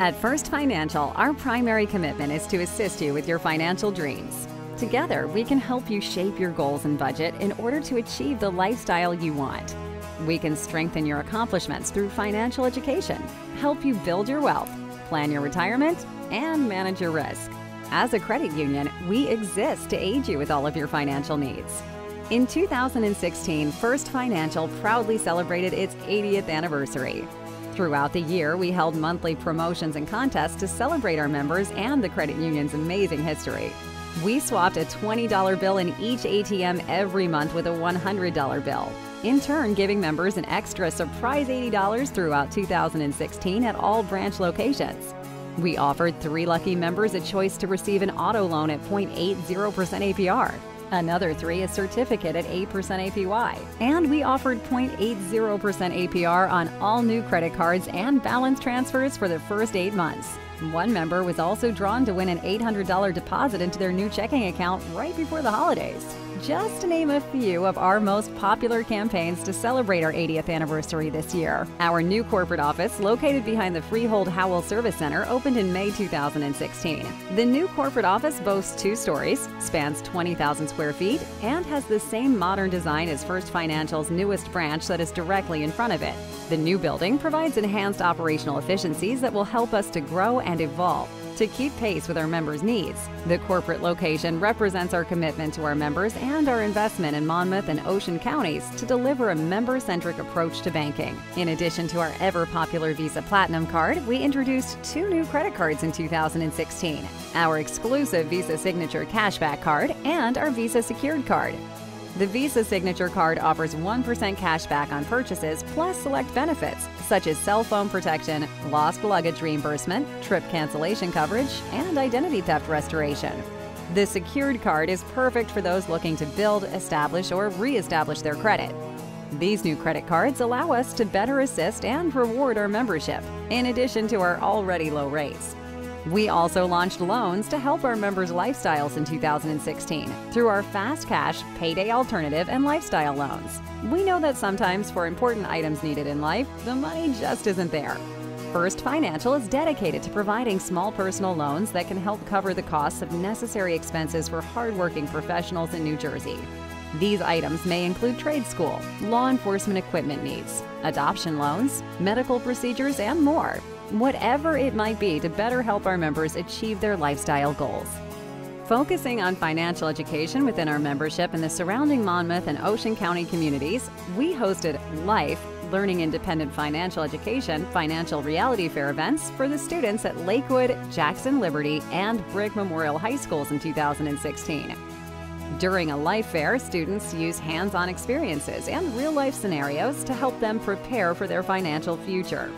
At First Financial, our primary commitment is to assist you with your financial dreams. Together, we can help you shape your goals and budget in order to achieve the lifestyle you want. We can strengthen your accomplishments through financial education, help you build your wealth, plan your retirement, and manage your risk. As a credit union, we exist to aid you with all of your financial needs. In 2016, First Financial proudly celebrated its 80th anniversary. Throughout the year, we held monthly promotions and contests to celebrate our members and the credit union's amazing history. We swapped a $20 bill in each ATM every month with a $100 bill, in turn giving members an extra surprise $80 throughout 2016 at all branch locations. We offered three lucky members a choice to receive an auto loan at 0.80% APR. Another three a certificate at 8% APY. And we offered 0.80% APR on all new credit cards and balance transfers for the first eight months. One member was also drawn to win an $800 deposit into their new checking account right before the holidays just to name a few of our most popular campaigns to celebrate our 80th anniversary this year. Our new corporate office, located behind the Freehold Howell Service Center, opened in May 2016. The new corporate office boasts two stories, spans 20,000 square feet, and has the same modern design as First Financial's newest branch that is directly in front of it. The new building provides enhanced operational efficiencies that will help us to grow and evolve to keep pace with our members' needs. The corporate location represents our commitment to our members and our investment in Monmouth and Ocean counties to deliver a member centric approach to banking. In addition to our ever popular Visa Platinum card, we introduced two new credit cards in 2016 our exclusive Visa Signature Cashback Card and our Visa Secured Card. The Visa Signature Card offers 1% cash back on purchases plus select benefits such as cell phone protection, lost luggage reimbursement, trip cancellation coverage, and identity theft restoration. The secured card is perfect for those looking to build, establish, or re-establish their credit. These new credit cards allow us to better assist and reward our membership, in addition to our already low rates. We also launched loans to help our members' lifestyles in 2016 through our Fast Cash, Payday Alternative, and Lifestyle loans. We know that sometimes for important items needed in life, the money just isn't there. First Financial is dedicated to providing small personal loans that can help cover the costs of necessary expenses for hardworking professionals in New Jersey. These items may include trade school, law enforcement equipment needs, adoption loans, medical procedures, and more whatever it might be to better help our members achieve their lifestyle goals. Focusing on financial education within our membership in the surrounding Monmouth and Ocean County communities, we hosted Life Learning Independent Financial Education Financial Reality Fair events for the students at Lakewood, Jackson Liberty, and Brick Memorial High Schools in 2016. During a life fair, students use hands on experiences and real life scenarios to help them prepare for their financial future.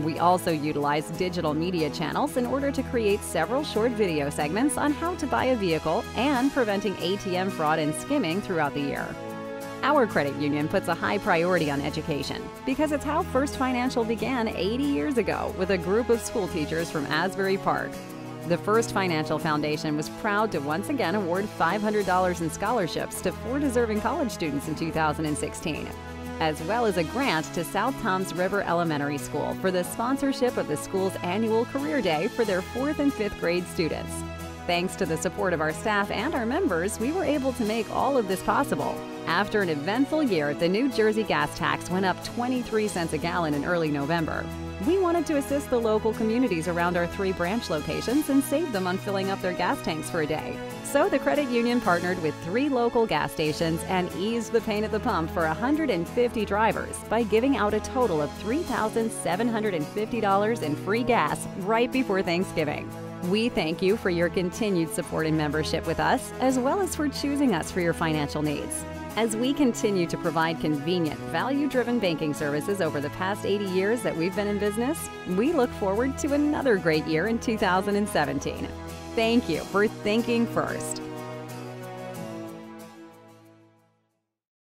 We also utilize digital media channels in order to create several short video segments on how to buy a vehicle and preventing ATM fraud and skimming throughout the year. Our credit union puts a high priority on education because it's how First Financial began 80 years ago with a group of school teachers from Asbury Park. The First Financial Foundation was proud to once again award $500 in scholarships to four deserving college students in 2016 as well as a grant to South Toms River Elementary School for the sponsorship of the school's annual Career Day for their fourth and fifth grade students. Thanks to the support of our staff and our members, we were able to make all of this possible. After an eventful year, the New Jersey gas tax went up 23 cents a gallon in early November. We wanted to assist the local communities around our three branch locations and save them on filling up their gas tanks for a day. So the credit union partnered with three local gas stations and eased the pain at the pump for 150 drivers by giving out a total of $3,750 in free gas right before Thanksgiving. We thank you for your continued support and membership with us, as well as for choosing us for your financial needs. As we continue to provide convenient, value driven banking services over the past 80 years that we've been in business, we look forward to another great year in 2017. Thank you for thinking first.